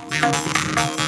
Música